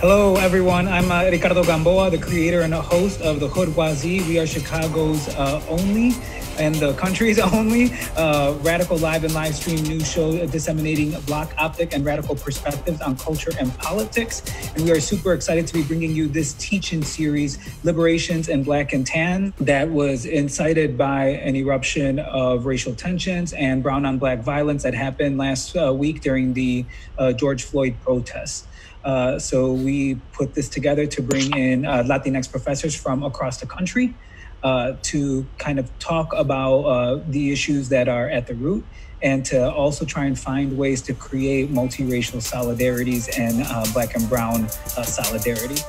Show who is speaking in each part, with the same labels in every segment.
Speaker 1: Hello, everyone. I'm uh, Ricardo Gamboa, the creator and host of the Hoodoisie. We are Chicago's uh, only and the country's only uh, radical live and live stream news show disseminating block optic and radical perspectives on culture and politics. And we are super excited to be bringing you this teaching series, Liberations in Black and Tan, that was incited by an eruption of racial tensions and brown on black violence that happened last uh, week during the uh, George Floyd protests. Uh, so we put this together to bring in uh, Latinx professors from across the country uh, to kind of talk about uh, the issues that are at the root and to also try and find ways to create multiracial solidarities and uh, black and brown uh, solidarity.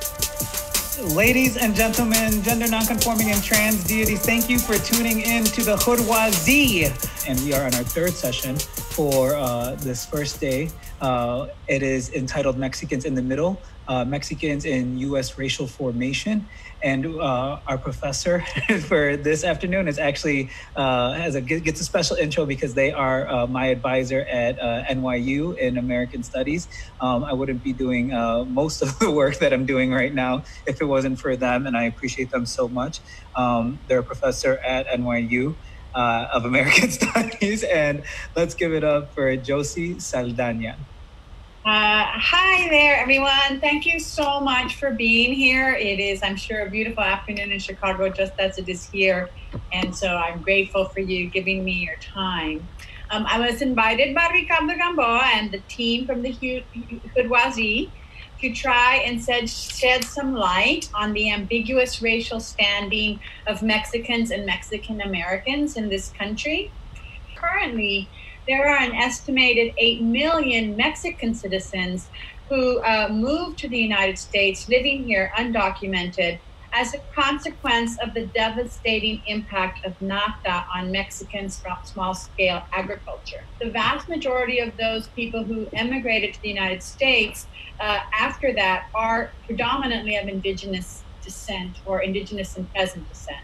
Speaker 1: Ladies and gentlemen, gender nonconforming and trans deities, thank you for tuning in to the Hoodoisie. And we are on our third session for uh, this first day. Uh, it is entitled Mexicans in the Middle, uh, Mexicans in U.S. Racial Formation. And uh, our professor for this afternoon is actually uh, has a gets a special intro because they are uh, my advisor at NYU in American Studies. Um, I wouldn't be doing most of the work that I'm doing right now if it wasn't for them, and I appreciate them so much. Um, they're a professor at NYU. Uh, of American Studies, and let's give it up for Josie Saldaña.
Speaker 2: Uh, hi there, everyone. Thank you so much for being here. It is, I'm sure, a beautiful afternoon in Chicago, just as it is here. And so I'm grateful for you giving me your time. Um, I was invited by Ricardo Gamboa and the team from the Hoodoisie to try and said, shed some light on the ambiguous racial standing of Mexicans and Mexican Americans in this country. Currently, there are an estimated 8 million Mexican citizens who uh, moved to the United States living here undocumented as a consequence of the devastating impact of NAFTA on Mexican small scale agriculture. The vast majority of those people who emigrated to the United States uh, after that are predominantly of indigenous descent or indigenous and peasant descent.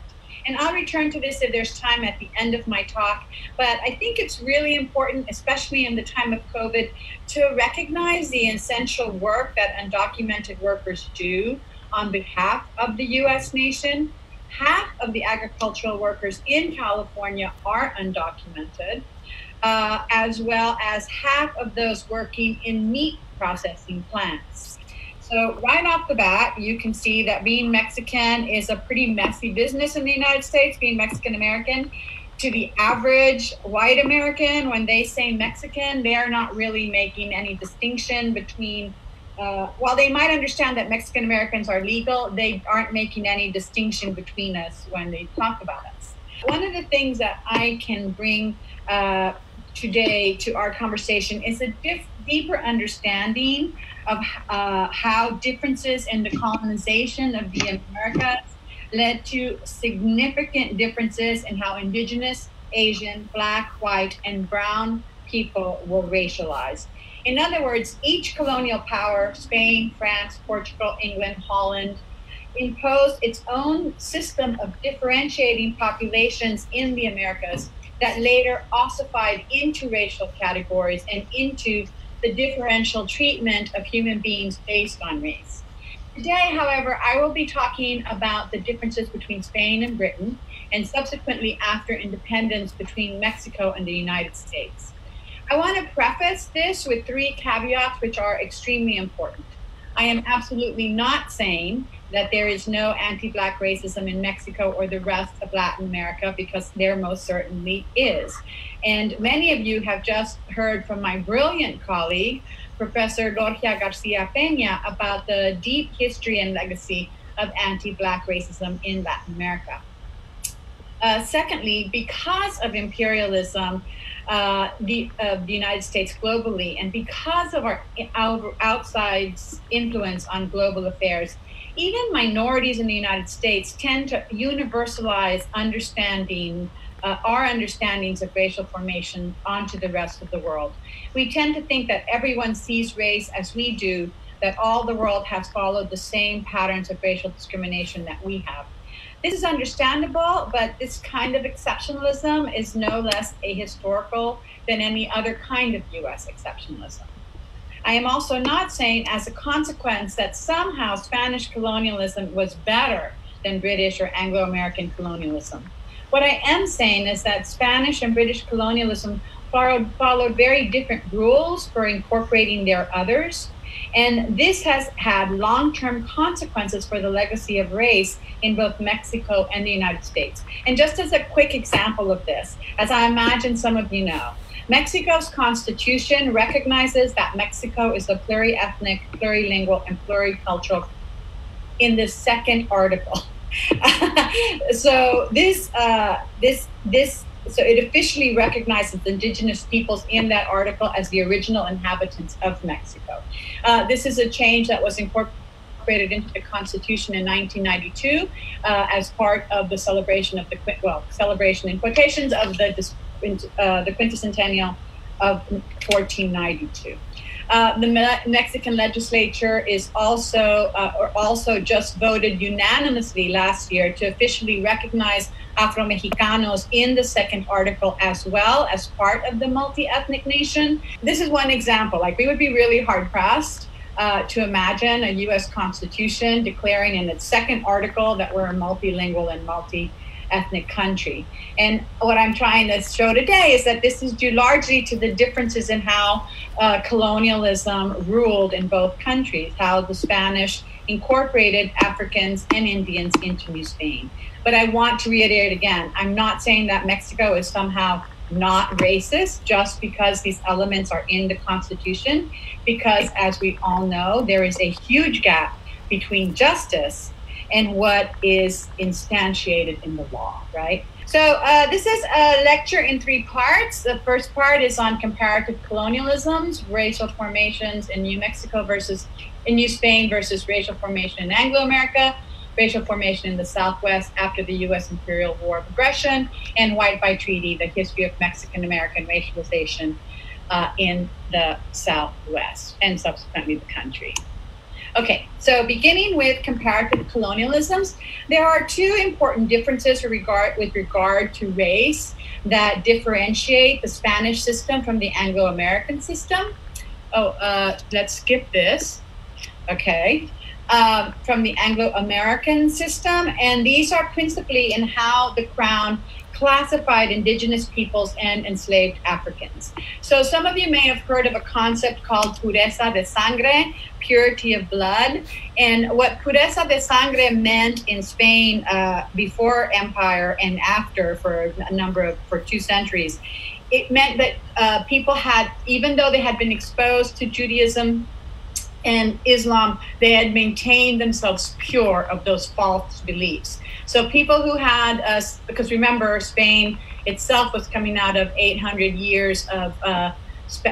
Speaker 2: And I'll return to this if there's time at the end of my talk. But I think it's really important, especially in the time of COVID, to recognize the essential work that undocumented workers do on behalf of the US nation. Half of the agricultural workers in California are undocumented, uh, as well as half of those working in meat processing plants. So, right off the bat, you can see that being Mexican is a pretty messy business in the United States, being Mexican American. To the average white American, when they say Mexican, they are not really making any distinction between, uh, while they might understand that Mexican Americans are legal, they aren't making any distinction between us when they talk about us. One of the things that I can bring uh, today to our conversation is a diff- deeper understanding of uh, how differences in the colonization of the Americas led to significant differences in how indigenous, Asian, black, white, and brown people were racialized. In other words, each colonial power, Spain, France, Portugal, England, Holland, imposed its own system of differentiating populations in the Americas that later ossified into racial categories and into the differential treatment of human beings based on race. Today, however, I will be talking about the differences between Spain and Britain, and subsequently after independence between Mexico and the United States. I want to preface this with three caveats which are extremely important. I am absolutely not saying that there is no anti Black racism in Mexico or the rest of Latin America because there most certainly is. And many of you have just heard from my brilliant colleague, Professor Lorgia Garcia Peña, about the deep history and legacy of anti Black racism in Latin America. Uh, secondly, because of imperialism, uh, the, uh, the United States globally, and because of our, our outside influence on global affairs, even minorities in the United States tend to universalize understanding uh, our understandings of racial formation onto the rest of the world. We tend to think that everyone sees race as we do, that all the world has followed the same patterns of racial discrimination that we have. This is understandable, but this kind of exceptionalism is no less ahistorical than any other kind of US exceptionalism. I am also not saying, as a consequence, that somehow Spanish colonialism was better than British or Anglo American colonialism. What I am saying is that Spanish and British colonialism followed, followed very different rules for incorporating their others. And this has had long term consequences for the legacy of race in both Mexico and the United States. And just as a quick example of this, as I imagine some of you know, Mexico's constitution recognizes that Mexico is a pluriethnic, plurilingual, and pluricultural in the second article. so this uh, this this so it officially recognizes indigenous peoples in that article as the original inhabitants of Mexico. Uh, this is a change that was incorporated into the Constitution in 1992 uh, as part of the celebration of the well celebration in quotations of the uh, the quinticentennial of 1492. Uh, the Me- Mexican legislature is also uh, or also just voted unanimously last year to officially recognize Afro Mexicanos in the second article as well as part of the multi ethnic nation. This is one example. Like we would be really hard pressed. Uh, to imagine a U.S. Constitution declaring in its second article that we're a multilingual and multi ethnic country. And what I'm trying to show today is that this is due largely to the differences in how uh, colonialism ruled in both countries, how the Spanish incorporated Africans and Indians into New Spain. But I want to reiterate again I'm not saying that Mexico is somehow not racist just because these elements are in the Constitution, because as we all know, there is a huge gap between justice and what is instantiated in the law, right? So uh, this is a lecture in three parts. The first part is on comparative colonialisms, racial formations in New Mexico versus in New Spain versus racial formation in Anglo America, racial formation in the Southwest after the U.S. imperial war of aggression, and White by Treaty, the history of Mexican American racialization uh, in the Southwest and subsequently the country. Okay, so beginning with comparative colonialisms, there are two important differences with regard, with regard to race that differentiate the Spanish system from the Anglo American system. Oh, uh, let's skip this. Okay. Um, from the Anglo American system, and these are principally in how the Crown classified indigenous peoples and enslaved Africans. So, some of you may have heard of a concept called pureza de sangre, purity of blood. And what pureza de sangre meant in Spain uh, before empire and after for a number of, for two centuries, it meant that uh, people had, even though they had been exposed to Judaism, and Islam, they had maintained themselves pure of those false beliefs. So people who had us, because remember, Spain itself was coming out of 800 years of uh,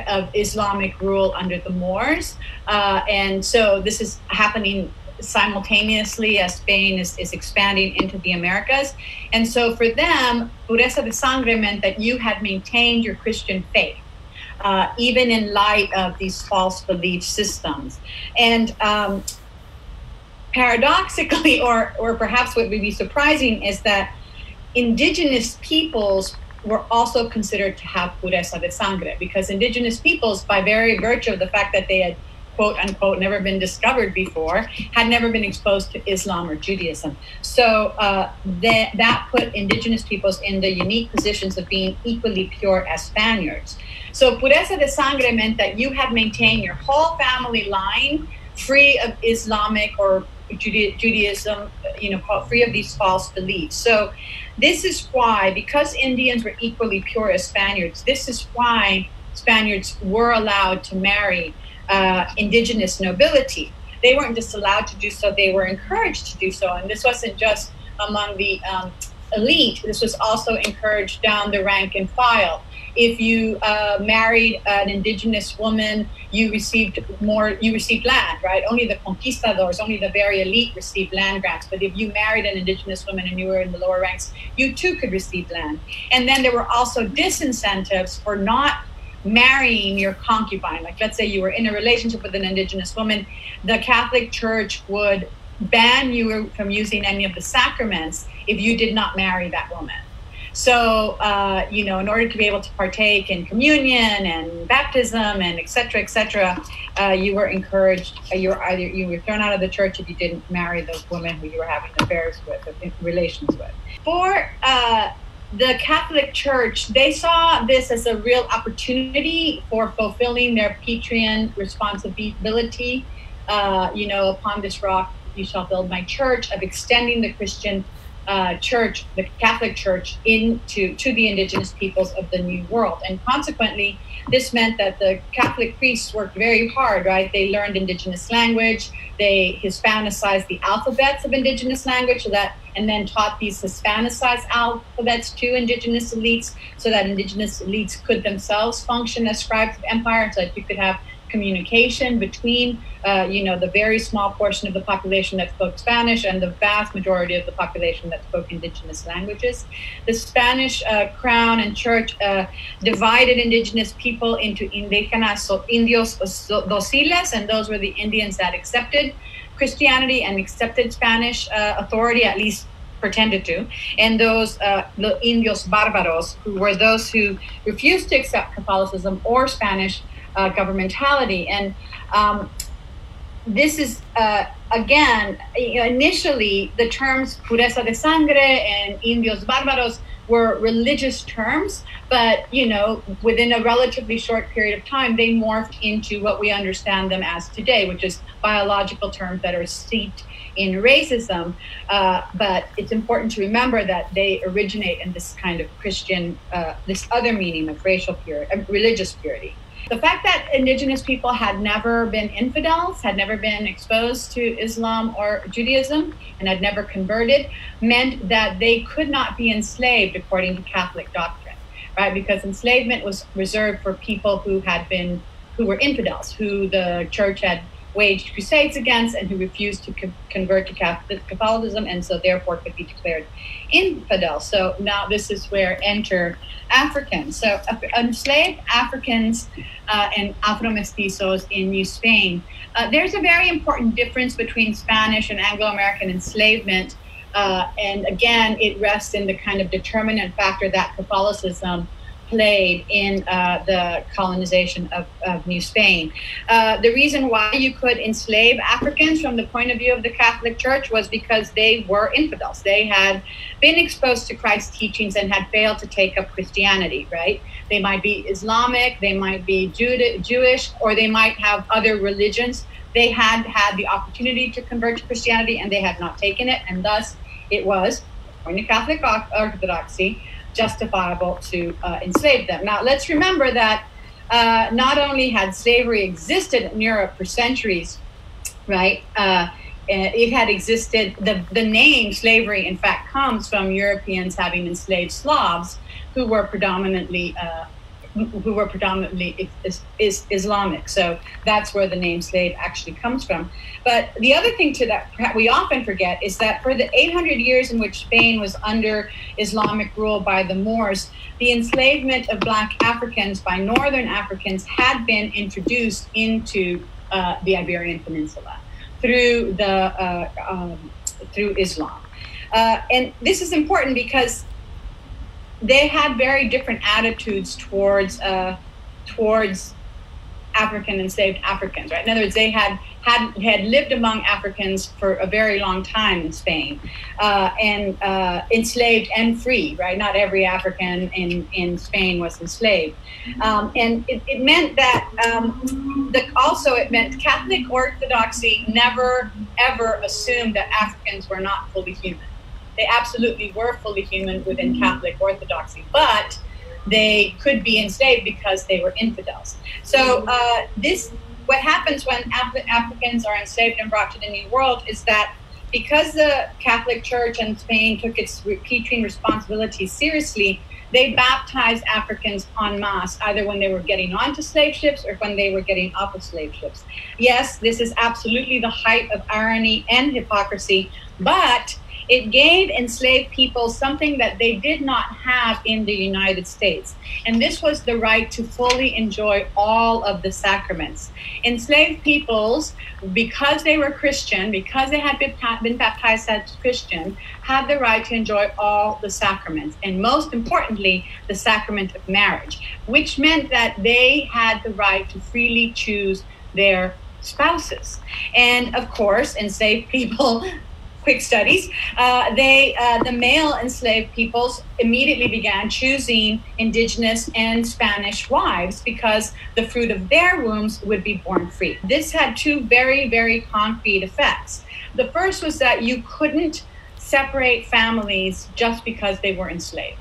Speaker 2: of Islamic rule under the Moors, uh, and so this is happening simultaneously as Spain is, is expanding into the Americas. And so for them, pureza de sangre meant that you had maintained your Christian faith. Uh, even in light of these false belief systems. And um, paradoxically, or, or perhaps what would be surprising, is that indigenous peoples were also considered to have pureza de sangre because indigenous peoples, by very virtue of the fact that they had quote unquote never been discovered before, had never been exposed to Islam or Judaism. So uh, that, that put indigenous peoples in the unique positions of being equally pure as Spaniards. So pureza de sangre meant that you had maintained your whole family line free of Islamic or Judaism, you know, free of these false beliefs. So this is why, because Indians were equally pure as Spaniards, this is why Spaniards were allowed to marry uh, indigenous nobility. They weren't just allowed to do so, they were encouraged to do so. And this wasn't just among the um, elite, this was also encouraged down the rank and file if you uh, married an indigenous woman, you received more, you received land, right? Only the conquistadors, only the very elite received land grants. But if you married an indigenous woman and you were in the lower ranks, you too could receive land. And then there were also disincentives for not marrying your concubine. Like, let's say you were in a relationship with an indigenous woman, the Catholic Church would ban you from using any of the sacraments if you did not marry that woman. So, uh, you know, in order to be able to partake in communion and baptism and et cetera, et cetera, uh, you were encouraged. Uh, you were either you were thrown out of the church if you didn't marry the woman who you were having affairs with, relations with. For uh, the Catholic Church, they saw this as a real opportunity for fulfilling their Petrine responsibility. Uh, you know, upon this rock you shall build my church, of extending the Christian uh, church, the Catholic Church, into to the indigenous peoples of the New World, and consequently, this meant that the Catholic priests worked very hard. Right, they learned indigenous language, they Hispanicized the alphabets of indigenous language, so that and then taught these Hispanicized alphabets to indigenous elites, so that indigenous elites could themselves function as scribes of empire, so that you could have communication between, uh, you know, the very small portion of the population that spoke Spanish and the vast majority of the population that spoke indigenous languages. The Spanish uh, crown and church uh, divided indigenous people into indígenas, so indios dociles, and those were the Indians that accepted Christianity and accepted Spanish uh, authority, at least pretended to, and those uh, indios barbaros, who were those who refused to accept Catholicism or Spanish uh, governmentality. And um, this is, uh, again, initially the terms pureza de sangre and indios bárbaros were religious terms, but you know, within a relatively short period of time, they morphed into what we understand them as today, which is biological terms that are steeped in racism. Uh, but it's important to remember that they originate in this kind of Christian, uh, this other meaning of racial purity, uh, religious purity. The fact that indigenous people had never been infidels, had never been exposed to Islam or Judaism, and had never converted, meant that they could not be enslaved according to Catholic doctrine, right? Because enslavement was reserved for people who had been, who were infidels, who the church had waged crusades against and who refused to co- convert to Catholicism and so therefore could be declared infidel. So now this is where enter Africans. So enslaved Africans uh, and Afro-mestizos in New Spain. Uh, there's a very important difference between Spanish and Anglo-American enslavement. Uh, and again, it rests in the kind of determinant factor that Catholicism played in uh, the colonization of, of New Spain. Uh, the reason why you could enslave Africans from the point of view of the Catholic Church was because they were infidels. They had been exposed to Christ's teachings and had failed to take up Christianity, right? They might be Islamic, they might be Jewish, or they might have other religions. They had had the opportunity to convert to Christianity and they had not taken it, and thus it was, according to Catholic orthodoxy, justifiable to uh, enslave them. Now, let's remember that uh, not only had slavery existed in Europe for centuries, right? Uh, it had existed, the, the name slavery, in fact, comes from Europeans having enslaved Slavs who were predominantly uh, who were predominantly is, is Islamic. So that's where the name slave actually comes from. But the other thing to that we often forget is that for the 800 years in which Spain was under Islamic rule by the Moors, the enslavement of black Africans by northern Africans had been introduced into uh, the Iberian Peninsula through the uh, um, through Islam. Uh, and this is important because they had very different attitudes towards uh, towards African and enslaved Africans, right? In other words, they had had had lived among Africans for a very long time in Spain, uh, and uh, enslaved and free, right? Not every African in in Spain was enslaved, um, and it, it, meant that um, the, also it meant Catholic orthodoxy never ever assumed that Africans were not fully human they absolutely were fully human within Catholic orthodoxy, but they could be enslaved because they were infidels. So uh, this, what happens when Af- Africans are enslaved and brought to the New World is that because the Catholic Church in Spain took its Petrine responsibilities seriously, they baptized Africans en masse, either when they were getting onto slave ships or when they were getting off of slave ships. Yes, this is absolutely the height of irony and hypocrisy, but it gave enslaved people something that they did not have in the United States. And this was the right to fully enjoy all of the sacraments. Enslaved peoples, because they were Christian, because they had been, baptized as Christian, had the right to enjoy all the sacraments. And most importantly, the sacrament of marriage, which meant that they had the right to freely choose their spouses. And of course, enslaved people quick studies, uh, they uh, the male enslaved peoples immediately began choosing indigenous and Spanish wives because the fruit of their wombs would be born free. This had two very very concrete effects. The first was that you couldn't separate families just because they were enslaved.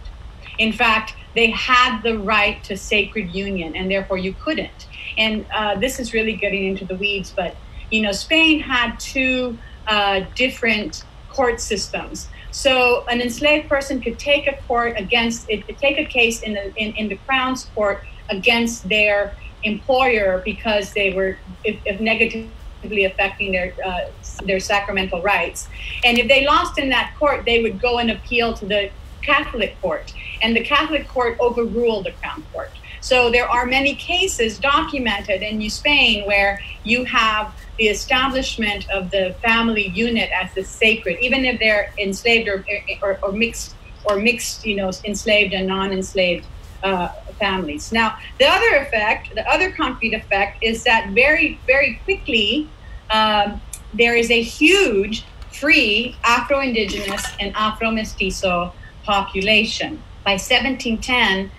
Speaker 2: In fact, they had the right to sacred union, and therefore you couldn't. And uh, this is really getting into the weeds, but you know, Spain had two uh, different court systems. So an enslaved person could take a court against it, take a case in the in, in the crown's court against their employer because they were if, if negatively affecting their uh, their sacramental rights. And if they lost in that court, they would go and appeal to the Catholic court, and the Catholic court overruled the crown court. So there are many cases documented in Spain where you have the establishment of the family unit as the sacred, even if they're enslaved or, or, or mixed or mixed, you know, enslaved and non-enslaved uh, families. Now, the other effect, the other concrete effect, is that very, very quickly um, there is a huge free Afro-Indigenous and Afro-Mestizo population. By 1710,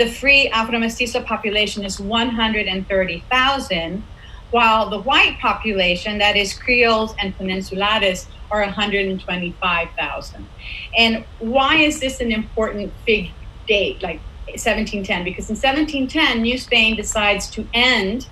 Speaker 2: the free Afro-Mestizo population is 130,000 while the white population, that is Creoles and Peninsulares, are 125,000. And why is this an important big date, like 1710? Because in 1710, New Spain decides to end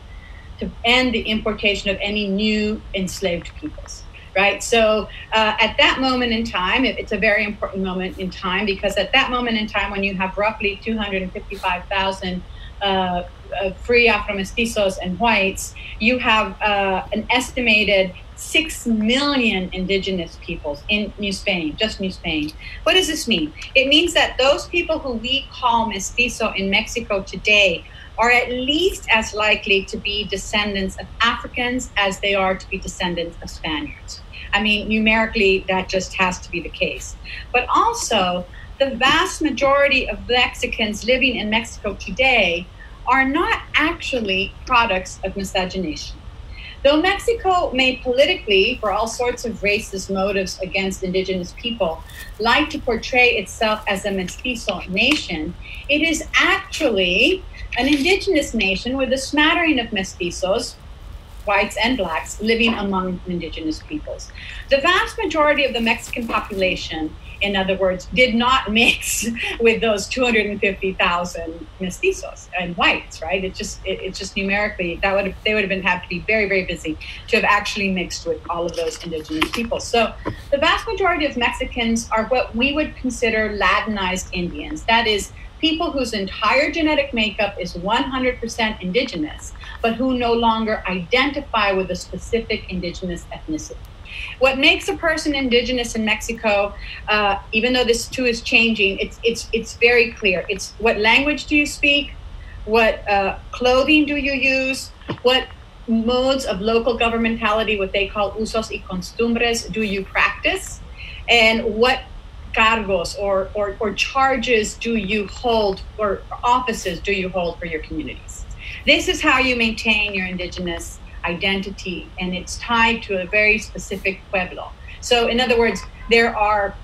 Speaker 2: to end the importation of any new enslaved peoples. Right. So uh, at that moment in time, it's a very important moment in time because at that moment in time, when you have roughly 255,000 uh, uh, free Afro mestizos and whites, you have uh, an estimated six million indigenous peoples in New Spain, just New Spain. What does this mean? It means that those people who we call mestizo in Mexico today are at least as likely to be descendants of Africans as they are to be descendants of Spaniards. I mean, numerically, that just has to be the case. But also, the vast majority of Mexicans living in Mexico today are not actually products of miscegenation. Though Mexico may politically, for all sorts of racist motives against indigenous people, like to portray itself as a mestizo nation, it is actually an indigenous nation with a smattering of mestizos, whites and blacks, living among indigenous peoples. The vast majority of the Mexican population in other words, did not mix with those 250,000 mestizos and whites, right? It just, it, it just numerically, that would have, they would have been have to be very, very busy to have actually mixed with all of those indigenous people. So the vast majority of Mexicans are what we would consider Latinized Indians. That is, people whose entire genetic makeup is 100% indigenous, but who no longer identify with a specific indigenous ethnicity. What makes a person indigenous in Mexico, uh, even though this too is changing, it's it's it's very clear. It's what language do you speak, what uh, clothing do you use, what modes of local governmentality, what they call usos y costumbres, do you practice, and what cargos or, or, or charges do you hold or offices do you hold for your communities. This is how you maintain your indigenous identity and it's tied to a very specific pueblo. So, in other words, there are,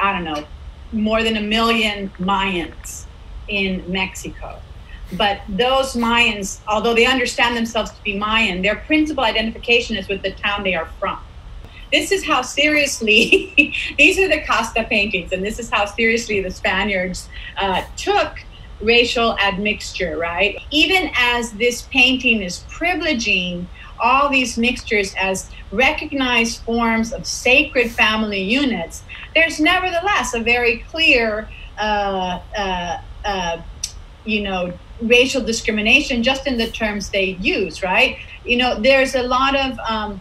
Speaker 2: I don't know, more than a million Mayans in Mexico. But those Mayans, although they understand themselves to be Mayan, their principal identification is with the town they are from. This is how seriously, these are the Casta paintings, and this is how seriously the Spaniards uh, took racial admixture, right? Even as this painting is privileging all these mixtures as recognized forms of sacred family units, there's nevertheless a very clear, uh, uh, uh, you know, racial discrimination just in the terms they use, right? You know, there's a lot of um,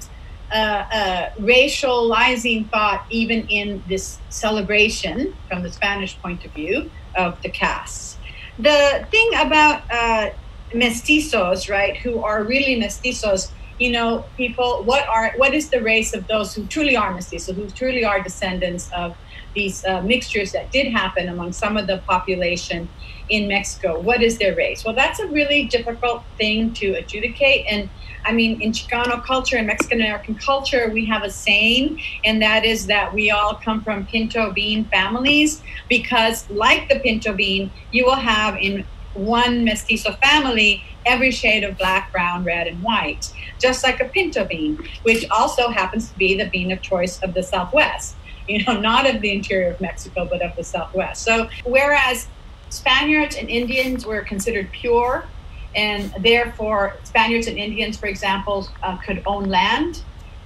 Speaker 2: uh, uh, racializing thought even in this celebration from the Spanish point of view of the castes. The thing about uh, mestizos, right, who are really mestizos, you know, people, what are what is the race of those who truly are mestizos, who truly are descendants of these uh, mixtures that did happen among some of the population in Mexico? What is their race? Well, that's a really difficult thing to adjudicate. And I mean, in Chicano culture and Mexican American culture, we have a saying, and that is that we all come from pinto bean families because, like the pinto bean, you will have in one mestizo family every shade of black, brown, red, and white, just like a pinto bean, which also happens to be the bean of choice of the Southwest. You know, not of the interior of Mexico, but of the Southwest. So, whereas Spaniards and Indians were considered pure, and therefore Spaniards and Indians, for example, uh, could own land.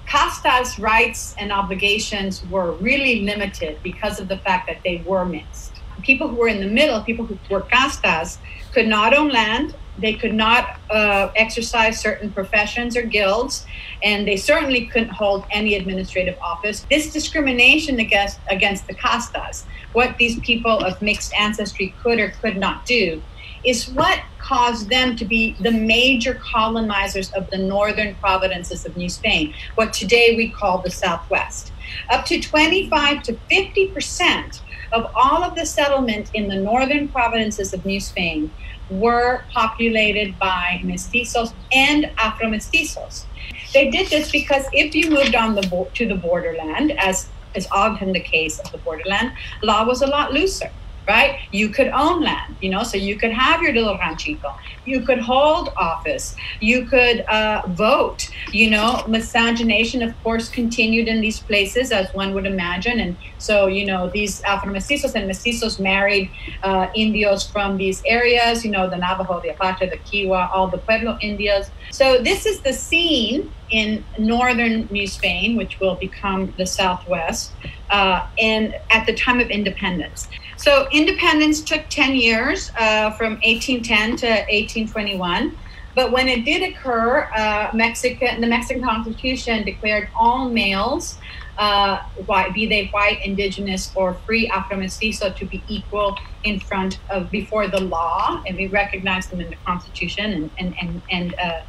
Speaker 2: Castas' rights and obligations were really limited because of the fact that they were mixed. People who were in the middle, people who were castas, could not own land. They could not uh, exercise certain professions or guilds, and they certainly couldn't hold any administrative office. This discrimination against against the castas, what these people of mixed ancestry could or could not do, is what caused them to be the major colonizers of the northern provinces of New Spain, what today we call the Southwest. Up to 25 to 50 percent of all of the settlement in the northern provinces of New Spain were populated by mestizos and Afro mestizos. They did this because if you moved on the bo- to the borderland, as is often the case of the borderland, law was a lot looser right? You could own land, you know, so you could have your little ranchito. You could hold office. You could uh, vote. You know, miscegenation, of course, continued in these places, as one would imagine. And so, you know, these Afro mestizos and mestizos married uh, Indios from these areas, you know, the Navajo, the Apache, the Kiowa, all the Pueblo Indios. So, this is the scene in northern New Spain, which will become the Southwest, uh, and at the time of independence. So independence took 10 years uh, from 1810 to 1821. But when it did occur, uh, Mexican, the Mexican Constitution declared all males, uh, white, be they white, indigenous, or free Afro mestizo, to be equal in front of before the law, and we recognized them in the Constitution. And and and, and uh,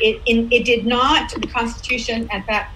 Speaker 2: it in, it did not. The Constitution at that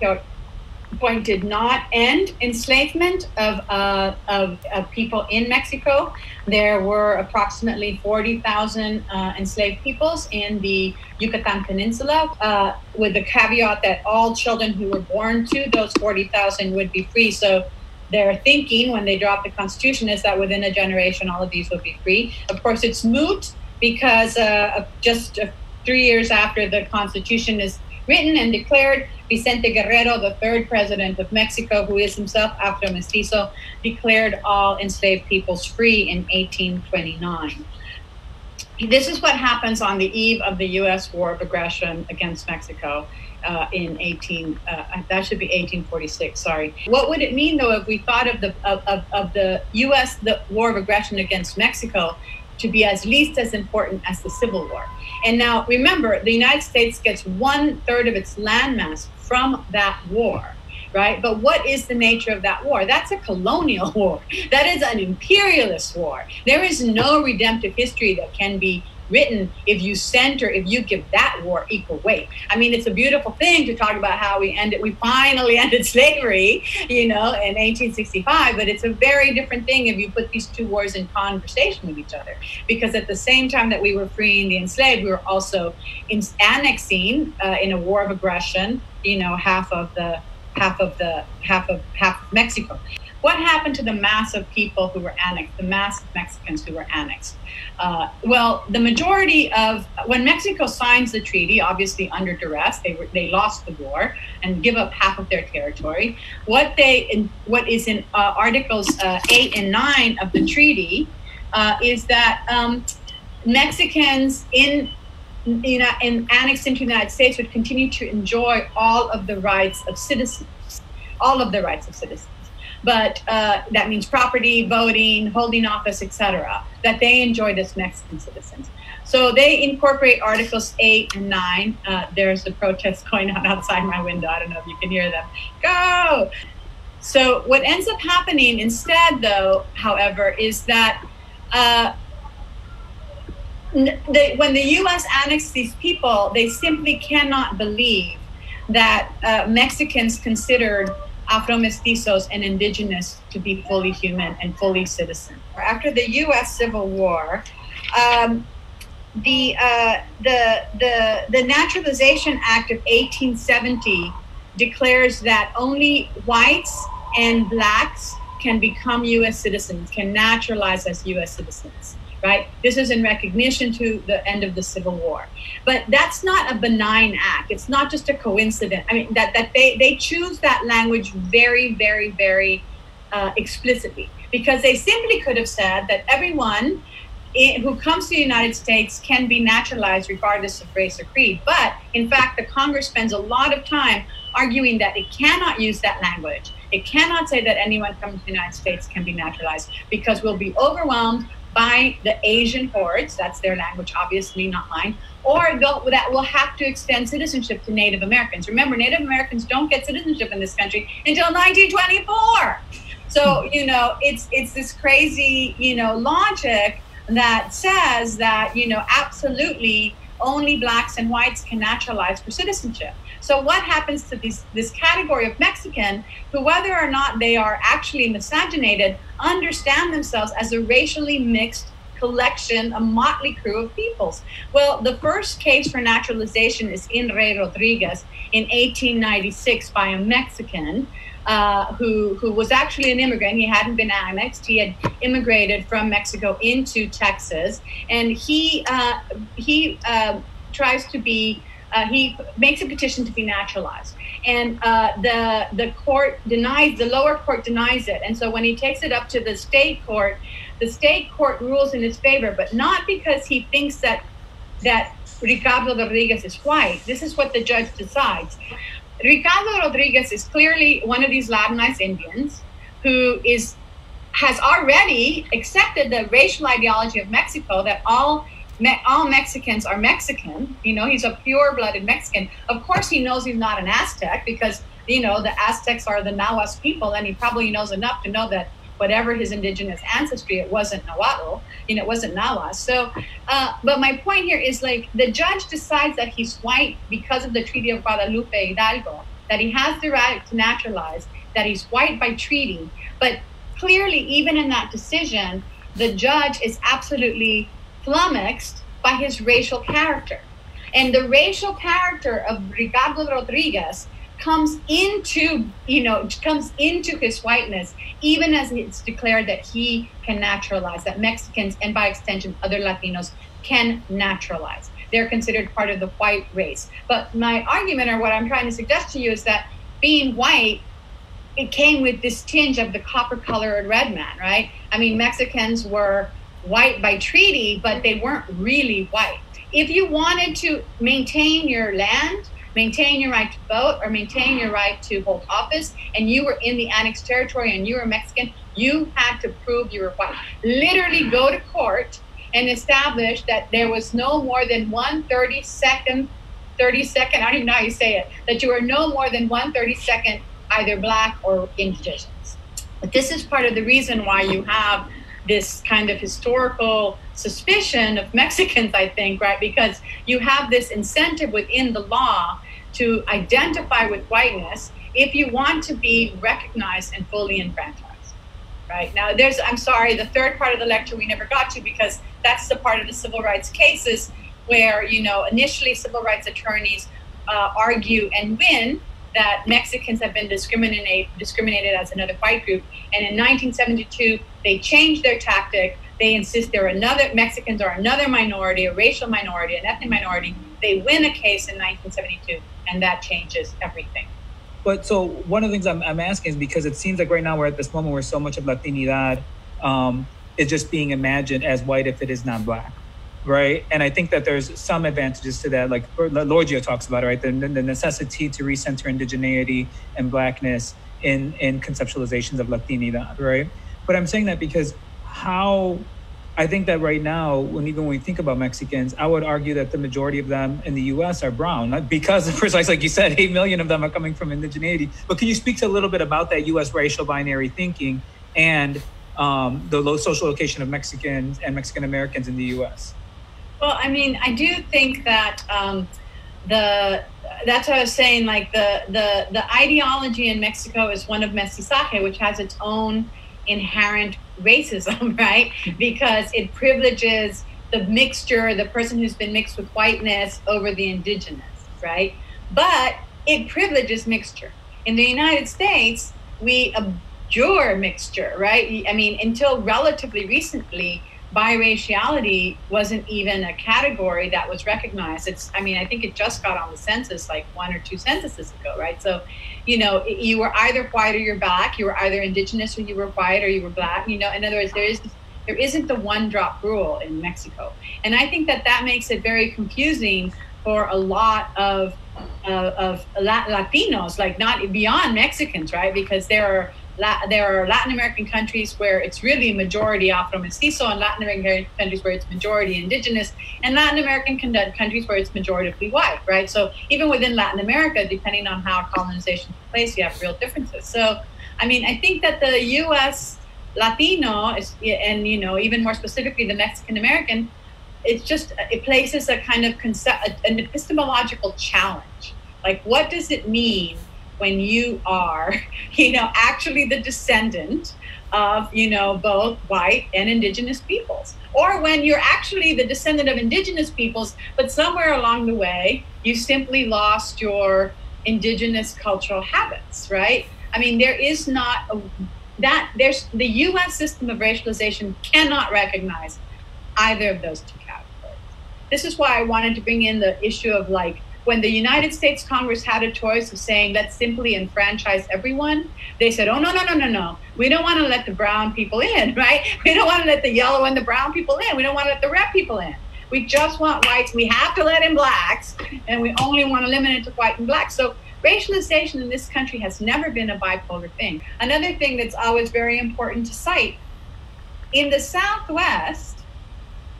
Speaker 2: point did not end enslavement of, uh, of, of, people in Mexico. There were approximately 40,000 uh, enslaved peoples in the Yucatan Peninsula, uh, with the caveat that all children who were born to those 40,000 would be free. So their thinking when they dropped the Constitution is that within a generation, all of these would be free. Of course, it's moot because uh, just three years after the Constitution is written and declared, Vicente Guerrero, the third president of Mexico, who is himself Afro Mestizo, declared all enslaved peoples free in 1829. This is what happens on the eve of the U.S. war of aggression against Mexico. Uh, in 18 uh, that should be 1846 sorry what would it mean though if we thought of the of, of, of the us the war of aggression against mexico to be as least as important as the Civil War. And now remember, the United States gets one third of its landmass from that war. Right? But what is the nature of that war? That's a colonial war. That is an imperialist war. There is no redemptive history that can be written if you center, if you give that war equal weight. I mean, it's a beautiful thing to talk about how we ended, we finally ended slavery, you know, in 1865, but it's a very different thing if you put these two wars in conversation with each other. Because at the same time that we were freeing the enslaved, we were also in, annexing uh, in a war of aggression, you know, half of the half of the half of half of Mexico. What happened to the mass of people who were annexed, the mass of Mexicans who were annexed? Uh, well, the majority of when Mexico signs the treaty, obviously under duress, they were, they lost the war and give up half of their territory. What they in, what is in uh, Articles uh, eight and nine of the treaty uh, is that um, Mexicans in you know, in annexed into the United States would continue to enjoy all of the rights of citizens, all of the rights of citizens but uh, that means property, voting, holding office, etc. That they enjoy as Mexican citizens. So they incorporate Articles 8 and 9. Uh, there's the protest going on outside my window. I don't know if you can hear them. Go! So what ends up happening instead, though, however, is that uh, the, when the U.S. annexed these people, they simply cannot believe that uh, Mexicans considered Afro mestizos and indigenous to be fully human and fully citizen. After the U.S. Civil War, um, the, uh, the, the, the Naturalization Act of 1870 declares that only whites and blacks can become U.S. citizens, can naturalize as U.S. citizens right? This is in recognition to the end of the Civil War. But that's not a benign act. It's not just a coincidence. I mean, that, that they, they choose that language very, very, very uh, explicitly because they simply could have said that everyone in, who comes to the United States can be naturalized regardless of race or creed. But in fact, the Congress spends a lot of time arguing that it cannot use that language. It cannot say that anyone coming to the United States can be naturalized because we'll be overwhelmed by the Asian hordes, that's their language, obviously not mine, or that will have to extend citizenship to Native Americans. Remember, Native Americans don't get citizenship in this country until 1924. So, you know, it's it's this crazy, you know, logic that says that, you know, absolutely only blacks and whites can naturalize for citizenship. So what happens to this this category of Mexican who, whether or not they are actually miscegenated, understand themselves as a racially mixed collection, a motley crew of peoples. Well, the first case for naturalization is in re Rodriguez in 1896 by a Mexican. Uh, who who was actually an immigrant. He hadn't been annexed. He had immigrated from Mexico into Texas, and he uh, he uh, tries to be uh, he makes a petition to be naturalized. And uh, the the court denies the lower court denies it. And so when he takes it up to the state court the state court rules in his favor but not because he thinks that that ricardo rodriguez is white. This is what the judge decides. Ricardo rodriguez is clearly one of these latinized indians who is has already accepted the racial ideology of mexico that all Me- all Mexicans are Mexican. You know, he's a pure blooded Mexican. Of course, he knows he's not an Aztec because, you know, the Aztecs are the Nahuas people, and he probably knows enough to know that whatever his indigenous ancestry, it wasn't Nahuatl, you know, it wasn't Nahuas. So, uh, but my point here is like the judge decides that he's white because of the Treaty of Guadalupe Hidalgo, that he has the right to naturalize, that he's white by treaty. But clearly, even in that decision, the judge is absolutely flummoxed by his racial character. And the racial character of Ricardo Rodriguez comes into, you know, comes into his whiteness, even as it's declared that he can naturalize, that Mexicans and by extension other Latinos can naturalize. They're considered part of the white race. But my argument, or what I'm trying to suggest to you, is that being white, it came with this tinge of the copper colored red man, right? I mean, Mexicans were white by treaty, but they weren't really white. If you wanted to maintain your land, maintain your right to vote, or maintain your right to hold office, and you were in the annexed territory and you were Mexican, you had to prove you were white. Literally go to court and establish that there was no more than one 30 second, 30 second, I don't even know how you say it, that you were no more than one 30 second either black or indigenous. But this is part of the reason why you have this kind of historical suspicion of Mexicans, I think, right? Because you have this incentive within the law to identify with whiteness if you want to be recognized and fully enfranchised. Right now, there's, I'm sorry, the third part of the lecture we never got to because that's the part of the civil rights cases where, you know, initially civil rights attorneys uh, argue and win that Mexicans have been discriminated discriminated as another white group. And in 1972, they changed their tactic. They insist they're another Mexicans are another minority, a racial minority, an ethnic minority. They win a case in 1972, and that changes everything.
Speaker 1: But so one of the things I'm, I'm asking is because it seems like right now we're at this moment where so much of Latinidad um, is just being imagined as white if it is not black right? And I think that there's some advantages to that, like Lorgia talks about, right? The, the necessity to recenter indigeneity and blackness in in conceptualizations of Latinidad, right? But I'm saying that because how I think that right now, when even when we think about Mexicans, I would argue that the majority of them in the U.S. are brown, because precisely like you said, eight million of them are coming from indigeneity. But can you speak to a little bit about that U.S. racial binary thinking and um, the low social location of Mexicans and Mexican Americans in the U.S.?
Speaker 2: Well, I mean, I do think that um, the that's what I was saying. Like the the the ideology in Mexico is one of mestizaje, which has its own inherent racism, right? Because it privileges the mixture, the person who's been mixed with whiteness over the indigenous, right? But it privileges mixture. In the United States, we abjure mixture, right? I mean, until relatively recently, biraciality wasn't even a category that was recognized. It's, I mean, I think it just got on the census like one or two censuses ago, right? So, you know, you were either white or you're black. You were either indigenous or you were white or you were black. You know, in other words, there is there isn't the one drop rule in Mexico, and I think that that makes it very confusing for a lot of uh, of Latinos, like not beyond Mexicans, right? Because there are there are Latin American countries where it's really majority Afro Mestizo, and Latin American countries where it's majority Indigenous, and Latin American countries where it's majority white, right? So even within Latin America, depending on how colonization took place, you have real differences. So, I mean, I think that the U.S. Latino is, and you know, even more specifically, the Mexican American, it's just it places a kind of concept, an epistemological challenge. Like, what does it mean? When you are, you know, actually the descendant of, you know, both white and indigenous peoples. Or when you're actually the descendant of indigenous peoples, but somewhere along the way, you simply lost your indigenous cultural habits, right? I mean, there is not a, that, there's the US system of racialization cannot recognize either of those two categories. This is why I wanted to bring in the issue of like when the United States Congress had a choice of saying, let's simply enfranchise everyone, they said, oh, no, no, no, no, no. We don't want to let the brown people in, right? We don't want to let the yellow and the brown people in. We don't want to let the red people in. We just want whites. We have to let in blacks, and we only want to limit it to white and black. So racialization in this country has never been a bipolar thing. Another thing that's always very important to cite in the Southwest,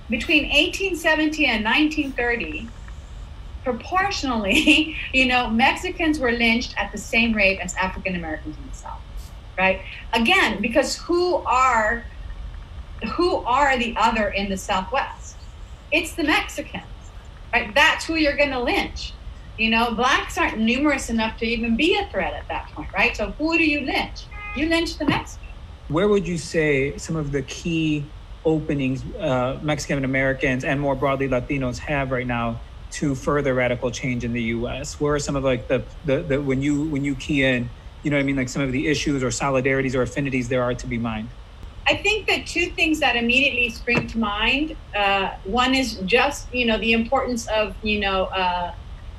Speaker 2: between 1870 and 1930, proportionally, you know, Mexicans were lynched at the same rate as African Americans in the South, right? Again, because who are who are the other in the Southwest? It's the Mexicans, right? That's who you're going to lynch. You know, blacks aren't numerous enough to even be a threat at that point, right? So who do you lynch? You lynch the Mexicans.
Speaker 1: Where would you say some of the key openings uh, Mexican Americans and more broadly Latinos have right now to further radical change in the U.S.? Where are some of like the, the, the when you when you key in, you know, what I mean, like some of the issues or solidarities or affinities there are to be mined?
Speaker 2: I think that two things that immediately spring to mind. Uh, one is just you know the importance of you know uh,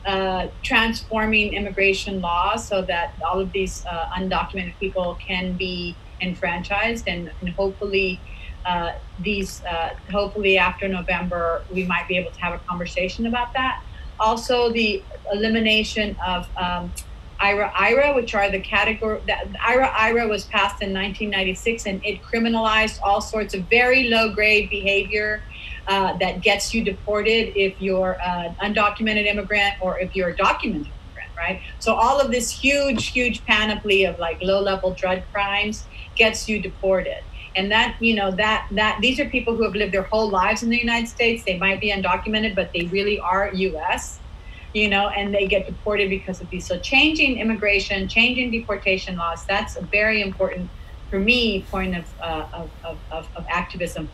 Speaker 2: uh, transforming immigration laws so that all of these uh, undocumented people can be enfranchised and, and hopefully uh, these uh, hopefully after November we might be able to have a conversation about that. Also, the elimination of um, IRA IRA, which are the category that IRA IRA was passed in 1996 and it criminalized all sorts of very low grade behavior uh, that gets you deported if you're an undocumented immigrant or if you're a documented immigrant, right? So all of this huge, huge panoply of like low level drug crimes gets you deported and that you know that that these are people who have lived their whole lives in the united states. They might be undocumented but they really are us you know and they get deported because of these. So changing immigration changing deportation laws that's a very important for me point of, uh, of, of, of, of activism.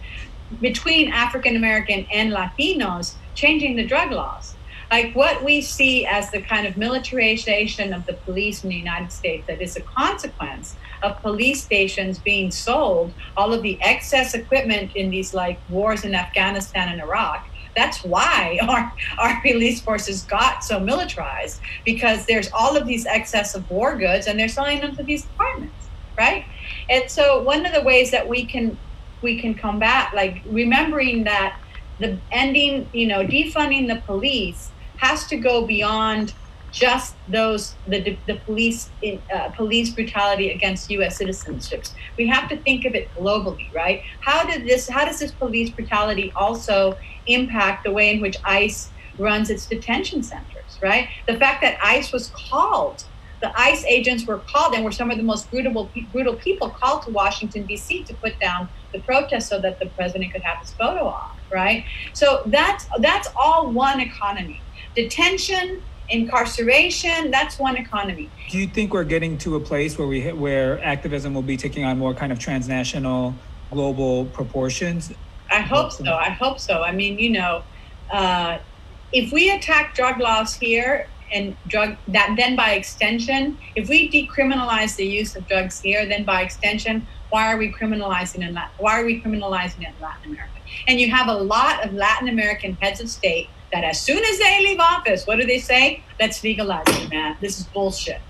Speaker 2: Between african american and latinos changing the drug laws like what we see as the kind of militarization of the police in the United States that is a consequence of police stations being sold, all of the excess equipment in these like wars in Afghanistan and Iraq. That's why our, our police forces got so militarized because there's all of these excess of war goods and they're selling them to these departments, right? And so one of the ways that we can we can combat like remembering that the ending, you know, defunding the police has to go beyond just those the the police uh, police brutality against U.S. citizenships. We have to think of it globally, right? How did this? How does this police brutality also impact the way in which ICE runs its detention centers? Right? The fact that ICE was called the ICE agents were called and were some of the most brutal, brutal people called to Washington, D.C. to put down the protest so that the president could have his photo off, right? So that's, that's all one economy. Detention, incarceration, that's one economy.
Speaker 1: Do you think we're getting to a place where, we, where activism will be taking on more kind of transnational, global proportions?
Speaker 2: I hope so. I hope so. I mean, you know, uh, if we attack drug laws here, and drug that then by extension if we decriminalize the use of drugs here then by extension why are we criminalizing in Latin, why are we criminalizing it in Latin America and you have a lot of Latin American heads of state that as soon as they leave office what do they say let's legalize it man this is bullshit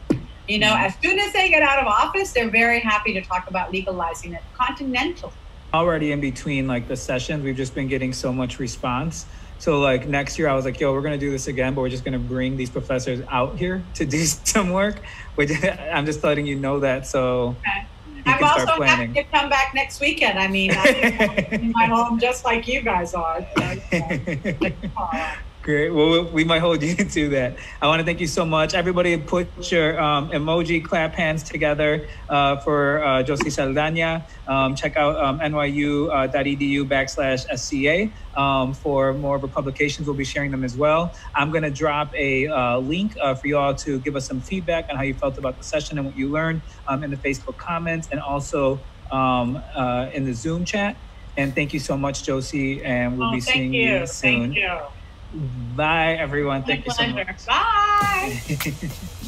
Speaker 2: you know as soon as they get out of office they're very happy to talk about legalizing it continental
Speaker 1: already in between like the sessions we've just been getting so much response so like next year, I was like, yo, we're gonna do this again, but we're just gonna bring these professors out here to do some work. Which I'm just letting you know that. So
Speaker 2: okay. I'm also planning. happy to come back next weekend. I mean, I'm in my home just like you guys are.
Speaker 1: Uh, uh, Great. Well, we might hold you to that. I want to thank you so much. Everybody put your um, emoji clap hands together uh, for uh, Josie Saldaña. Um, check out um, nyu.edu uh, backslash SCA um, for more of our publications. We'll be sharing them as well. I'm going to drop a uh, link uh, for you all to give us some feedback on how you felt about the session and what you learned um, in the Facebook comments and also um, uh, in the Zoom chat. And thank you so much, Josie. And we'll
Speaker 2: oh,
Speaker 1: be seeing
Speaker 2: you,
Speaker 1: you soon.
Speaker 2: Thank you.
Speaker 1: Bye, everyone. Thank you so much.
Speaker 2: Bye.